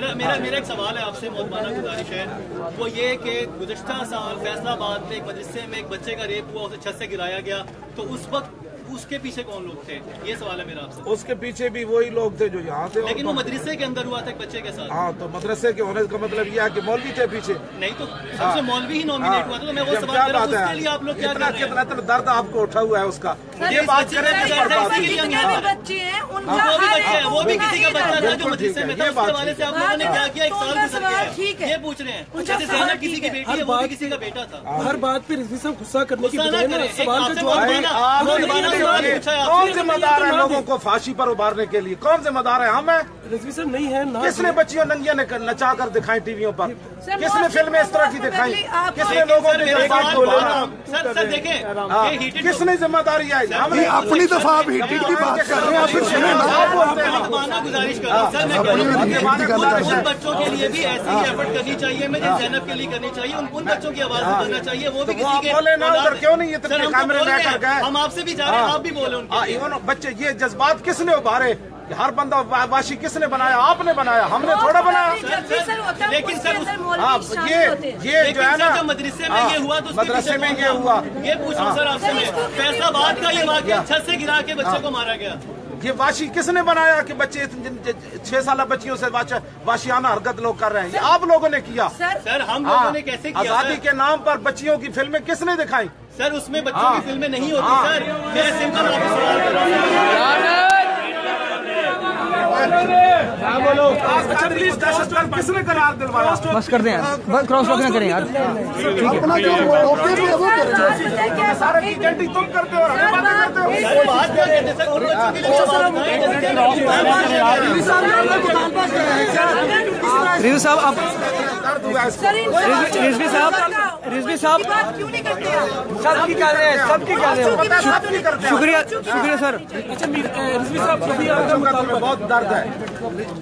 میرا میرا میرا ایک سوال ہے آپ سے محتمانہ گزارش ہے وہ یہ کہ گزشتہ سال فیصلہ آباد میں ایک مدرسے میں ایک بچے کا ریپ ہوا، اسے چھت سے گرایا گیا۔ تو اس وقت اس کے پیچھے کون لوگ تھے؟ یہ سوال ہے میرا آپ سے۔ اس کے پیچھے بھی وہی لوگ تھے جو یہاں تھے لیکن وہ مدرسے کے اندر ہوا تھا ایک بچے کے ساتھ۔ ہاں تو مدرسے کے ہونے کا مطلب یہ ہے کہ مولوی تھے پیچھے۔ نہیں تو سب سے مولوی ہی نامینیٹ ہوا تھا تو میں وہ یہ سوال کر رہا ہوں اس ہے؟ کے لیے آپ لوگ کیا کر رہے ہیں؟ کتنا اتنا درد آپ کو اٹھا ہوا ہے اس کا۔ یہ بات کریں کا جس درد پر ہے، بات بھی ہیں۔ بچے ہیں ان وہ کا بھی حل بچے ہیں وہ بھی کسی کا بچہ تھا جو مدرسے ہے، میں تھا اس کے حوالے سے آپ لوگوں نے کیا کیا؟ ایک سال گزر گیا ٹھیک ہے۔ ہے۔ یہ پوچھ رہے ہیں جیسے زینب کسی کی ہے۔ بیٹی ہے وہ بھی کسی کا بیٹا تھا۔ ہر بات پہ رضوی صاحب غصہ کرنے کی بجائے سوال کا جواب بھائی، نے کون۔ ذمہ دار ہے لوگوں کو پھانسی پر ابھارنے کے لیے؟ کون ذمہ دار ہے ہم ہیں نہیں ہے کس نے بچیوں ننگیا نے نچا کر دکھائی ٹی ویوں پر؟ کس نے فلمیں اس طرح کی دکھائی؟ کس نے لوگوں دیکھیں ہاں، heated کس نے ذمہ داری ہے؟ ہم نے اپنی دفعہ آپ ہیٹڈ کی بات کر رہے ہیں آپ پھر سنیں نا۔ آپ گزارش کر رہا ہوں۔ ان ان بچوں کے لیے بھی ایسی ہی ایفرٹ کرنی چاہیے میں زینب کے لیے کرنی چاہیے ان بچوں کی آواز کرنا چاہیے وہ بھی کسی کے۔ کیوں نہیں کیمرے لے کر۔ گئے ہم آپ سے بھی جا رہے ہیں آپ بھی بولے ان کے ہاں،۔ انہوں- بچے یہ جذبات کس نے ابھارے؟ ہر بندہ وا- واشی کس نے بنایا؟ آپ نے بنایا ہم نے تھوڑا بنایا۔ لیکن سر ہاں یہ جو ہے نا مدرسے میں ہاں، یہ ہوا تو اس کے مدرسے پیچھے میں کون یہ؟ ہوا۔ یہ پوچھ رہا ہوں سر آپ سے میں۔ فیصلہ آباد کا یہ واقعہ چھت سے گرا کے بچے کو مارا گیا۔ یہ واشی کس نے بنایا کہ بچے چھ سالہ بچیوں سے واش- واشیانہ حرکت لوگ کر رہے ہیں؟ یہ آپ لوگوں نے کیا۔ سر ہم ہاں لوگوں نے کیسے کیا؟ آزادی؟ کے نام پر بچیوں کی فلمیں کس نے دکھائی؟ سر اس میں بچوں ہاں۔ کی فلمیں نہیں ہوتی ہاں۔ سر میں سمپل آپ سوال کر رہا ہوں اچھا پلیز دہشت گرد کس نے قرار دلوایا بس کر دیں یار بس کراس واک نہ کریں یار اپنا جو موقع پہ ہے وہ کریں۔ سارے کی گنٹی تم کرتے ہو۔ رضوی صاحب، آپ درد رضوی صاحب رضوی صاحب، سب کی کہہ رہے ہیں، سب کی کہہ رہے ہیں۔ شکریہ شکریہ سر۔ اچھا میر- رضوی صاحب بہت درد ہے۔